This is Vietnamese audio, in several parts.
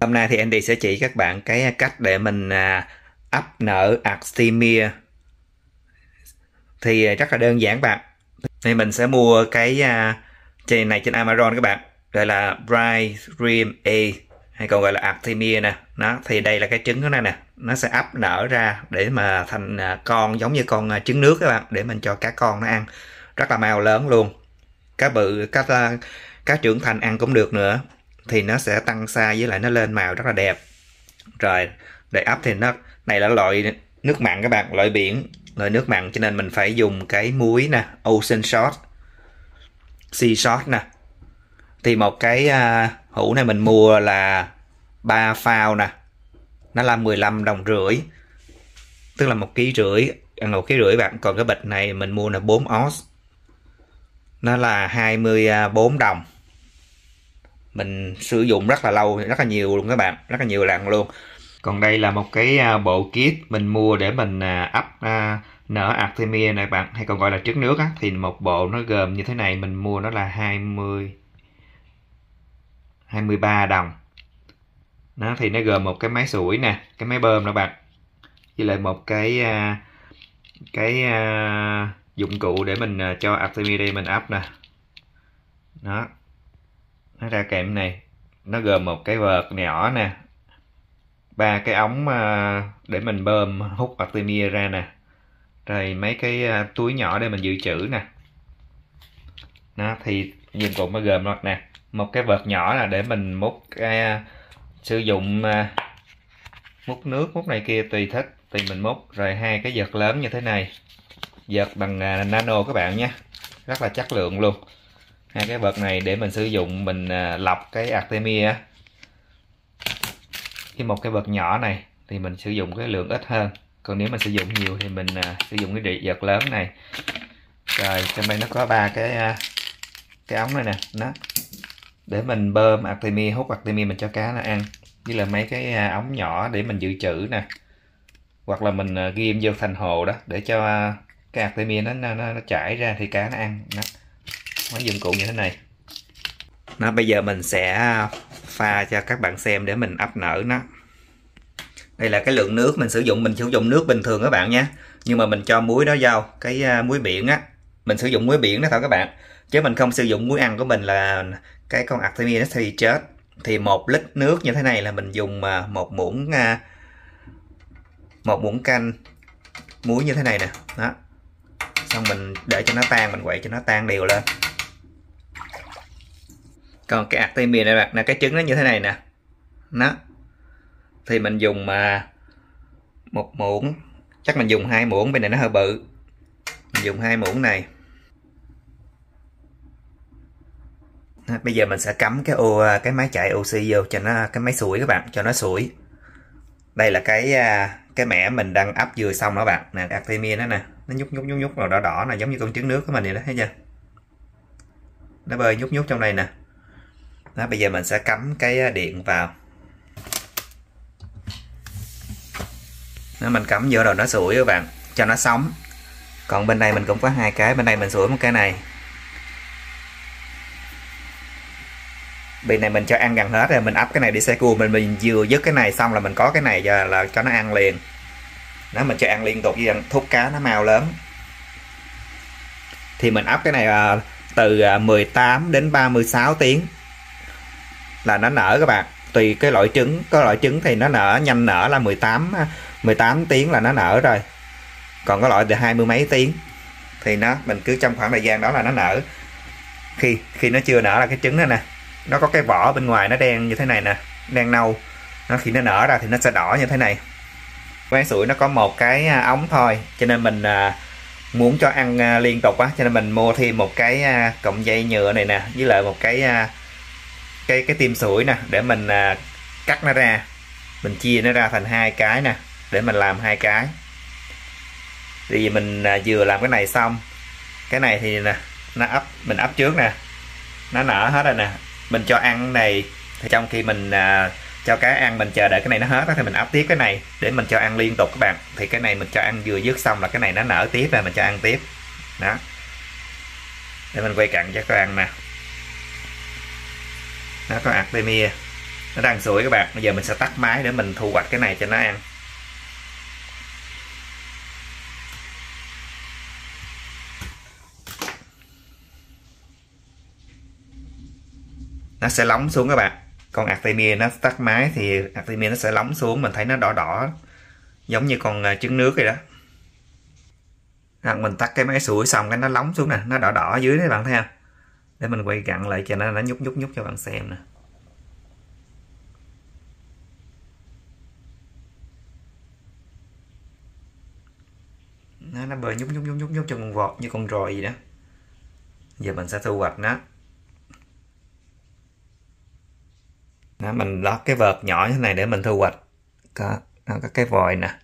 hôm nay thì Andy sẽ chỉ các bạn cái cách để mình à, ấp nở Artemia. Thì à, rất là đơn giản bạn. Thì mình sẽ mua cái à, uh, trên này trên Amazon các bạn gọi là Bright Dream A hay còn gọi là Artemia nè. Nó thì đây là cái trứng của nó nè. Nó sẽ ấp nở ra để mà thành con giống như con trứng nước các bạn để mình cho cá con nó ăn. Rất là màu lớn luôn. Cá bự cá cá trưởng thành ăn cũng được nữa thì nó sẽ tăng xa với lại nó lên màu rất là đẹp. Rồi để ấp thì nó này là loại nước mặn các bạn loại biển loại nước mặn. Cho nên mình phải dùng cái muối nè ocean salt sea salt nè. Thì một cái uh, hũ này mình mua là 3 phao nè. Nó là 15 đồng rưỡi tức là một ký rưỡi ăn một ký rưỡi bạn. Còn cái bịch này mình mua là 4 oz. Nó là 24 à, đồng mình sử dụng rất là lâu, rất là nhiều luôn các bạn, rất là nhiều lần luôn. Còn đây là một cái à, bộ kit mình mua để mình à, ấp à, nở Artemia này bạn, hay còn gọi là trước nước á. Thì một bộ nó gồm như thế này, mình mua nó là 20 23 đồng. Nó thì nó gồm một cái máy sủi nè, cái máy bơm đó bạn, với lại một cái cái dụng cụ để mình cho Artemia đây mình ấp nè. Đó nó ra kèm này. Nó gồm một cái vợt nhỏ nè. Ba cái ống ờ, để mình bơm hút Artemia ra nè. Rồi mấy cái ờ, túi nhỏ để mình dự trữ nè. Nó thì dụng cụ nó gồm một nè. Một cái vợt nhỏ là để mình múc cái ờ, sử dụng múc nước, múc này kia tùy thích. Tùy mình múc. Rồi hai cái vợt lớn như thế này. Vợt bằng nano các bạn nhé. Rất là chất lượng luôn hai cái vật này để mình sử dụng mình à, lọc cái Artemia cái một cái vật nhỏ này thì mình sử dụng cái lượng ít hơn. Còn nếu mình sử dụng nhiều thì mình à, sử dụng cái vật lớn này. Rồi trong đây nó có ba cái à, cái ống này nè nó. Để mình bơm Artemia hút Artemia mình cho cá nó ăn. Như là mấy cái ống nhỏ để mình dự trữ nè. Hoặc là mình ghim vô thành hồ đó để cho cái Artemia nó, nó, nó chảy ra thì cá nó ăn. Nó máy dụng cụ như thế này. Nó, bây giờ mình sẽ à, pha cho các bạn xem để mình ấp nở nó. Đây là cái lượng nước mình sử dụng. Mình sử dụng nước bình thường các bạn nhé. Nhưng mà mình cho muối đó vào, cái à, muối biển á. Mình sử dụng muối biển đó thôi các bạn. Chứ mình không sử dụng muối ăn của mình là cái con Artemia nó thì chết. Thì một lít nước như thế này là mình dùng à, một muỗng một muỗng canh muối như thế này nè. Đó. Xong mình để cho nó tan, mình quậy cho nó tan đều lên còn cái artemia này bạn là cái trứng nó như thế này nè. Nó. Thì mình dùng mà một muỗng. Chắc mình dùng hai muỗng bên này nó hơi bự. Mình dùng hai muỗng này. Đó, bây giờ mình sẽ cắm cái ô à, cái máy chạy oxy vô cho nó cái máy sủi các bạn cho nó sủi. Đây là cái à, cái mẻ mình đang ấp vừa xong đó bạn. Nè artemia nó nè. Nó nhúc nhúc nhúc nhúc màu đỏ đỏ là giống như con trứng nước của mình vậy đó thấy chưa? Nó bơi nhúc nhúc trong đây nè đó, bây giờ mình sẽ cắm cái à, điện vào. Nó mình cắm vô rồi nó sủi các bạn cho nó sống. Còn bên đây mình cũng có hai cái bên đây mình sủi một cái này. Bên này mình cho ăn gần hết rồi mình ấp cái này đi xe cua mình mình vừa dứt cái này xong là mình có cái này giờ là cho nó ăn liền. Nó mình cho ăn liên tục với thúc cá nó mau lớn. Thì mình ấp cái này à, từ à, 18 đến 36 tiếng là nó nở các bạn. Tùy cái loại trứng, có loại trứng thì nó nở, nhanh nở là 18 18 tiếng là nó nở rồi. Còn có loại từ hai mươi mấy tiếng thì nó, mình cứ trong khoảng thời gian đó là nó nở. Khi khi nó chưa nở là cái trứng đó nè, nó có cái vỏ bên ngoài nó đen như thế này nè, đen nâu. Nó khi nó nở ra thì nó sẽ đỏ như thế này. Quán sủi nó có một cái à, ống thôi, cho nên mình à, muốn cho ăn à, liên tục á, cho nên mình mua thêm một cái cọng dây nhựa này nè, với lại một cái cái cái tim sủi nè để mình à, cắt nó ra. Mình chia nó ra thành hai cái nè để mình làm hai cái. Thì mình à, vừa làm cái này xong cái này thì nè nó ấp mình ấp trước nè nó nở hết rồi nè. Mình cho ăn này thì trong khi mình à, cho cá ăn mình chờ đợi cái này nó hết đó, thì mình ấp tiếp cái này để mình cho ăn liên tục các bạn. Thì cái này mình cho ăn vừa dứt xong là cái này nó nở tiếp rồi mình cho ăn tiếp. Đó. Để mình quay cận cho các bạn nè nó có artemia. Nó đang sủi các bạn. Bây giờ mình sẽ tắt máy để mình thu hoạch cái này cho nó ăn. Nó sẽ lóng xuống các bạn. Còn Artemia nó tắt máy thì Artemia nó sẽ lóng xuống. Mình thấy nó đỏ đỏ, giống như con ờ, trứng nước vậy đó. Mình tắt cái máy sủi xong cái nó lóng xuống nè. Nó đỏ đỏ ở dưới đấy, bạn thấy không? Để mình quay cận lại cho nó nó nhúc nhúc nhúc cho bạn xem nè. Nó, nó bơi nhúc nhúc nhúc nhúc nhúc cho con vọt như con ròi gì đó. Giờ mình sẽ thu hoạch nó. Đó, mình lót cái vợt nhỏ như thế này để mình thu hoạch. Có, có cái vòi nè.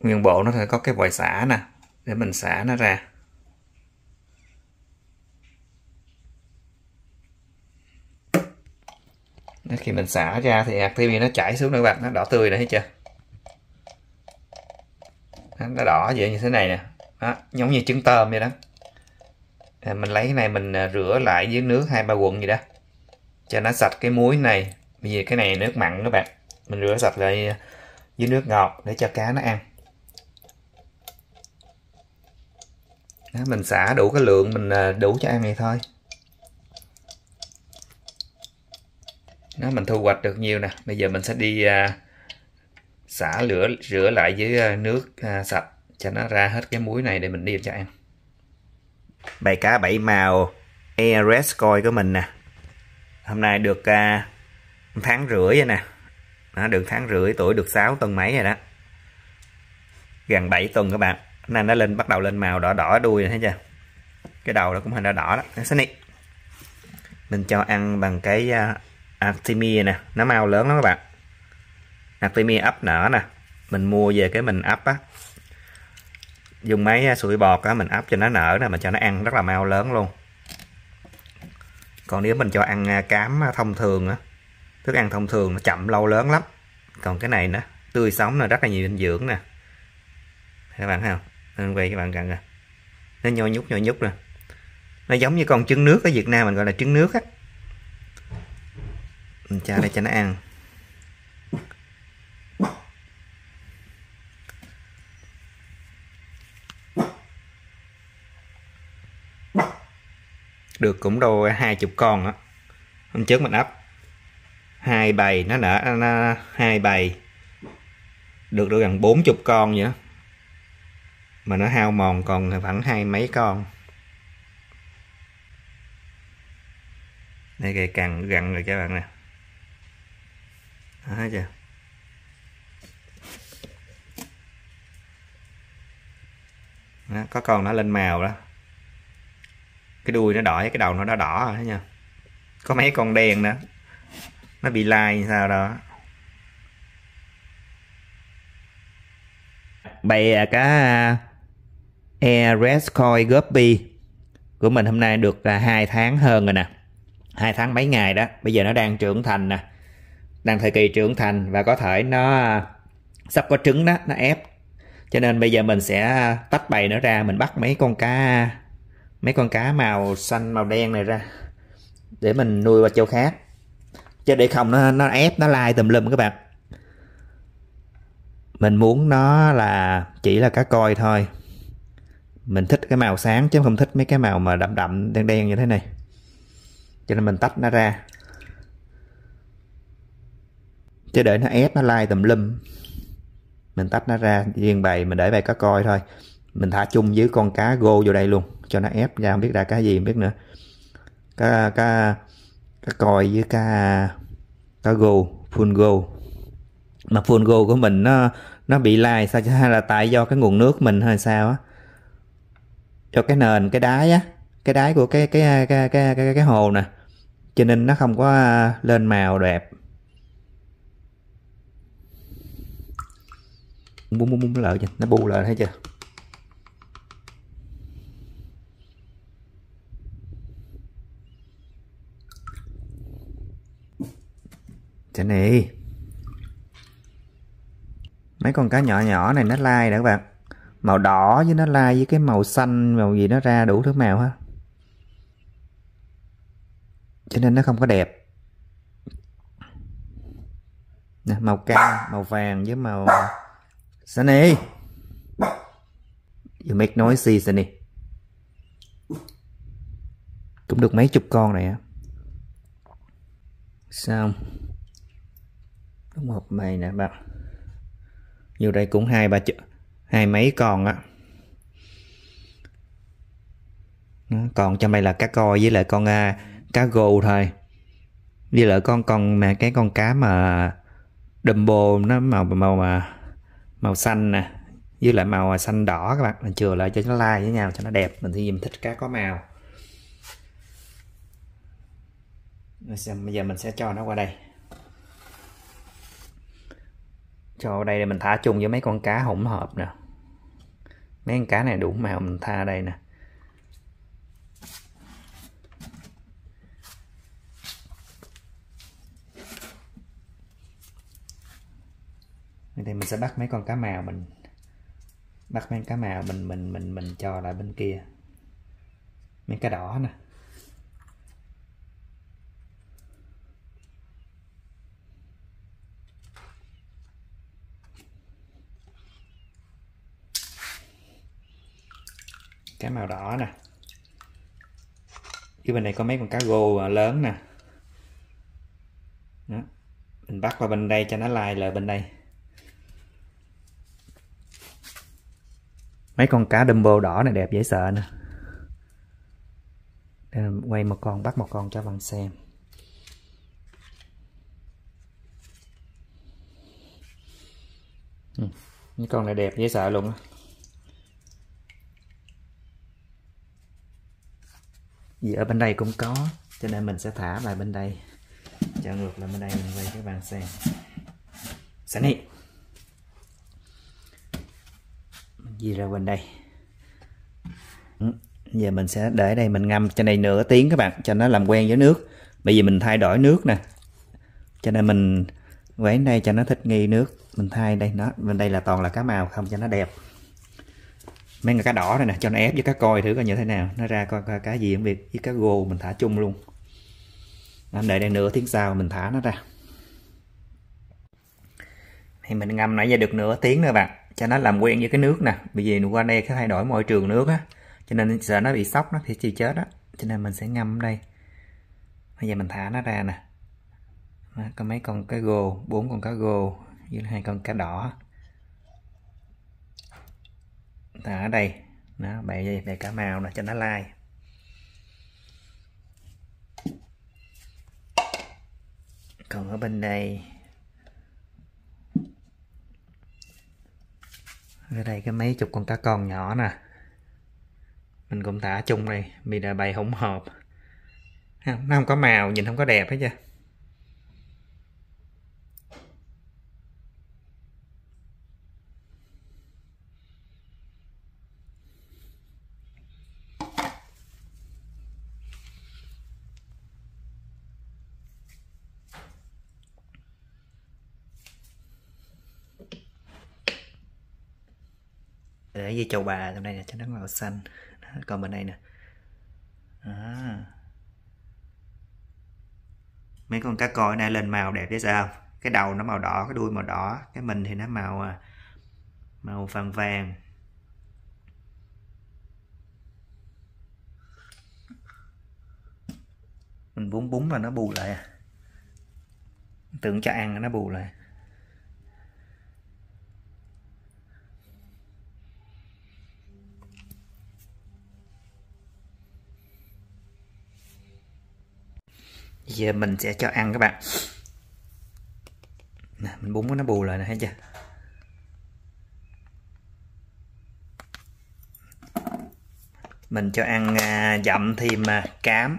Nguyên bộ nó phải có cái vòi xả nè để mình xả nó ra. Khi mình xả ra thì hạt nó chảy xuống nữa các bạn nó đỏ tươi này thấy chưa? Nó đỏ vậy như thế này nè. Đó, giống như trứng tôm vậy đó. À, mình lấy cái này mình à, rửa lại với nước hai ba quận gì đó. Cho nó sạch cái muối này. Bây giờ cái này nước mặn các bạn. Mình rửa sạch lại với nước ngọt để cho cá nó ăn. Đó, mình xả đủ cái lượng mình à, đủ cho ăn này thôi. Nó mình thu hoạch được nhiều nè. Bây giờ mình sẽ đi à, xả lửa rửa lại với à, nước à, sạch cho nó ra hết cái muối này để mình đi cho ăn bầy cá bảy màu ARS coi của mình nè. Hôm nay được à, tháng rưỡi rồi nè. Nó được tháng rưỡi tuổi được 6 tuần mấy rồi đó. Gần 7 tuần các bạn. Nên nó lên bắt đầu lên màu đỏ đỏ đuôi thấy chưa? Cái đầu nó cũng hình đỏ đỏ đó. Nó sẽ mình cho ăn bằng cái uh, Artemia nè, nó mau lớn lắm các bạn. Artemia ấp nở nè, mình mua về cái mình ấp á. Dùng máy à, sủi bọt á, mình ấp cho nó nở nè mình cho nó ăn rất là mau lớn luôn. Còn nếu mình cho ăn à, cám à, thông thường á, thức ăn thông thường nó chậm lâu lớn lắm. Còn cái này nó tươi sống là rất là nhiều dinh dưỡng nè. Các bạn thấy không? Nên quay các bạn gần nè. Nó nhô nhúc nhô nhúc nè. Nó giống như con trứng nước ở Việt Nam mình gọi là trứng nước á mình cho đây cho nó ăn. Được cũng đâu hai chục con á. Hôm trước mình ấp hai bầy nó nở nó, hai bầy. Được được gần bốn chục con vậy đó. mà nó hao mòn còn khoảng hai mấy con. Đây kìa càng gặn rồi các bạn nè thấy chưa đó, có con nó lên màu đó. Cái đuôi nó đỏ cái đầu nó đã đỏ rồi thấy nha có mấy con đen nữa. Nó bị lai sao đó. Bày cá à, à Coin Guppy của mình hôm nay được là hai tháng hơn rồi nè. Hai tháng mấy ngày đó. Bây giờ nó đang trưởng thành nè đang thời kỳ trưởng thành và có thể nó sắp có trứng đó, nó ép. Cho nên bây giờ mình sẽ tách bầy nó ra, mình bắt mấy con cá, mấy con cá màu xanh, màu đen này ra để mình nuôi vào châu khác. Chứ để không nó nó ép, nó lai tùm lum các bạn. Mình muốn nó là chỉ là cá coi thôi. Mình thích cái màu sáng chứ không thích mấy cái màu mà đậm đậm, đen đen như thế này. Cho nên mình tách nó ra chứ để nó ép nó lai tùm lum. Mình tách nó ra riêng bày mình để bày cá coi thôi. Mình thả chung với con cá gô vô đây luôn cho nó ép ra không biết ra cá gì không biết nữa. Cá cá cá coi với cá cá gô full gô mà full gô của mình nó nó bị lai sao hay là tại do cái nguồn nước mình hay sao á. Cho cái nền cái đáy á cái đáy của cái cái cái cái cái, cái, cái hồ nè. Cho nên nó không có lên màu đẹp. Bung bung bung lợi nó bu lên thấy chưa? Trời này Mấy con cá nhỏ nhỏ này nó lai đã các bạn. Màu đỏ với nó lai với cái màu xanh Màu gì nó ra đủ thứ màu ha Cho nên nó không có đẹp. Nè, màu cam màu vàng với màu Sunny. You make noisy, Sunny? Cũng được mấy chục con này á. Xong đúng một mày nè bạn. Nhiều đây cũng hai ba chữ hai mấy con á. Còn trong đây là cá coi với lại con uh, cá gù thôi. Với lại con con mà cái con cá mà Dumbo nó màu màu mà màu xanh nè, với lại màu xanh đỏ các bạn. Mình chừa lại cho nó lai với nhau, cho nó đẹp. Mình thì mình thích cá có màu. Bây giờ mình sẽ cho nó qua đây. Cho vào đây để mình thả chung với mấy con cá hỗn hợp nè. Mấy con cá này đủ màu mình tha đây nè. Đây mình sẽ bắt mấy con cá màu mình. Bắt mấy cá màu mình mình mình mình cho lại bên kia. Mấy cá đỏ nè. Cá màu đỏ nè. Cái bên này có mấy con cá gô lớn nè. Đó. mình bắt qua bên đây cho nó lai lại bên đây. Mấy con cá Dumbo đỏ này đẹp dễ sợ nè quay một con, bắt một con cho bạn xem ừ. mấy con này đẹp dễ sợ luôn á. Vì ở bên đây cũng có, cho nên mình sẽ thả lại bên đây. Cho ngược lại bên đây mình quay các bạn xem Sunny. Gì ra bên đây? Ừ, giờ mình sẽ để đây mình ngâm trên đây nửa tiếng các bạn cho nó làm quen với nước. Bởi vì mình thay đổi nước nè. Cho nên mình quấy đây cho nó thích nghi nước. Mình thay đây nó bên đây là toàn là cá màu không cho nó đẹp. Mấy cái cá đỏ này nè cho nó ép với cá coi thử coi như thế nào. Nó ra coi, coi cá gì cũng việc với cá gô mình thả chung luôn. Anh đợi đây nửa tiếng sau mình thả nó ra. Thì mình ngâm nãy giờ được nửa tiếng nữa bạn cho nó làm quen với cái nước nè. Bởi vì qua đây cái thay đổi môi trường nước á, cho nên sợ nó bị sốc, nó thì chỉ chết á. Cho nên mình sẽ ngâm ở đây. Bây giờ mình thả nó ra nè. Có mấy con cá gô, bốn con cá gô, với hai con cá đỏ. Thả ở đây. Nó bày bày cả màu nè, cho nó lai. Còn ở bên đây ở đây cái mấy chục con cá con nhỏ nè. Mình cũng thả chung đây vì là bày hỗn hợp. Nó không có màu, nhìn không có đẹp hết chưa để dây chầu bà trong đây nè cho nó màu xanh. Đó, còn bên đây nè. À. mấy con cá coi này lên màu đẹp thế sao? Cái đầu nó màu đỏ cái đuôi màu đỏ cái mình thì nó màu à, màu vàng vàng. Mình bún bún là nó bù lại à. Tưởng cho ăn nó bù lại. Giờ mình sẽ cho ăn các bạn. Nè, mình búng nó bù lại nè thấy chưa? Mình cho ăn à, dặm thêm à, cám.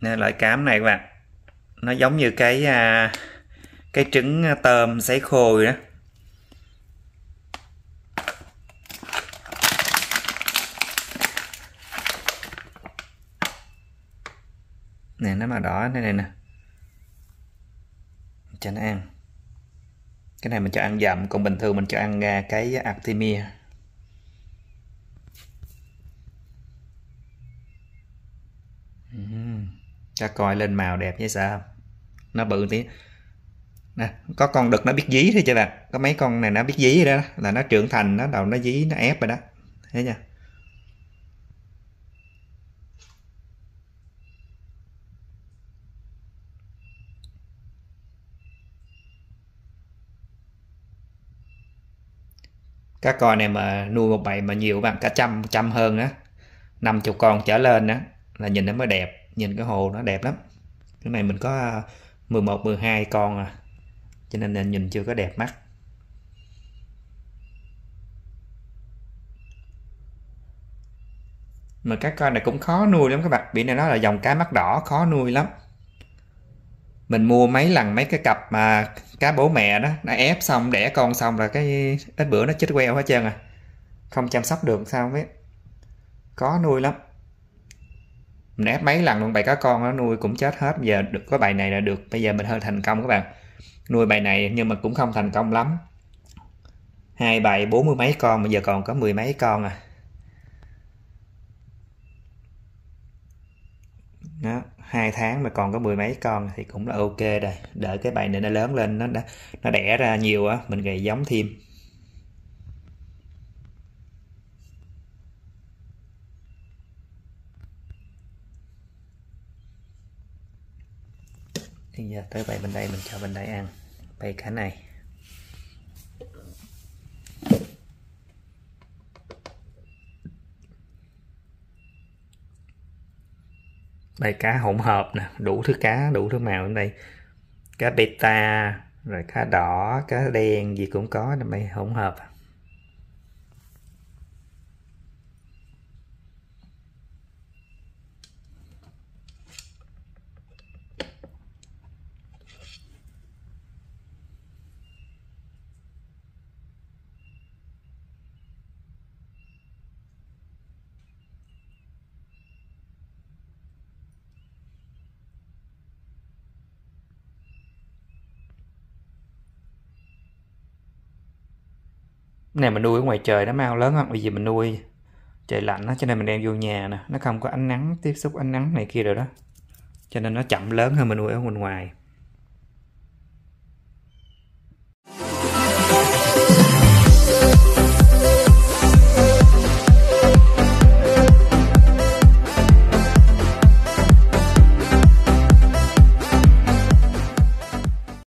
Nè, loại cám này các bạn nó giống như cái à, cái trứng à, tôm sấy khô đó. Nè, nó màu đỏ thế này, nè. Cho nó ăn. Cái này mình cho ăn dặm còn bình thường mình cho ăn cái Artemia. Cho coi lên màu đẹp như sao. Nó bự tí. Nè, có con đực nó biết dí thôi chứ bạn. Có mấy con này nó biết dí rồi đó, là nó trưởng thành, nó đầu nó dí, nó ép rồi đó. Thấy nha các con này mà nuôi một bầy mà nhiều bạn, cả trăm trăm hơn á. Năm chục con trở lên á, là nhìn nó mới đẹp, nhìn cái hồ nó đẹp lắm. Cái này mình có à, 11 12 con à cho nên là nhìn chưa có đẹp mắt. Mà các con này cũng khó nuôi lắm các bạn, bị này nó là dòng cá mắt đỏ khó nuôi lắm mình mua mấy lần mấy cái cặp mà cá bố mẹ đó, nó ép xong, đẻ con xong là cái ít bữa nó chết queo hết trơn à. Không chăm sóc được sao biết. Có nuôi lắm. Mình ép mấy lần luôn bầy cá con nó nuôi cũng chết hết. Giờ được có bài này là được. Bây giờ mình hơi thành công các bạn. Nuôi bài này nhưng mà cũng không thành công lắm. Hai bài bốn mươi mấy con bây giờ còn có mười mấy con à. Đó, hai tháng mà còn có mười mấy con thì cũng là ok rồi. Đợi cái bầy này nó lớn lên, nó nó đẻ ra nhiều á, mình gầy giống thêm. Bây giờ tới bầy bên đây, mình cho bên đây ăn. Bầy cả này. Đây, cá hỗn hợp nè, đủ thứ cá, đủ thứ màu ở đây. Cá beta, rồi cá đỏ, cá đen gì cũng có đây hỗn hợp. Này mình nuôi ở ngoài trời nó mau lớn hơn bởi vì mình nuôi trời lạnh đó, cho nên mình đem vô nhà nè. Nó không có ánh nắng tiếp xúc ánh nắng này kia rồi đó. Cho nên nó chậm lớn hơn mình nuôi ở bên ngoài.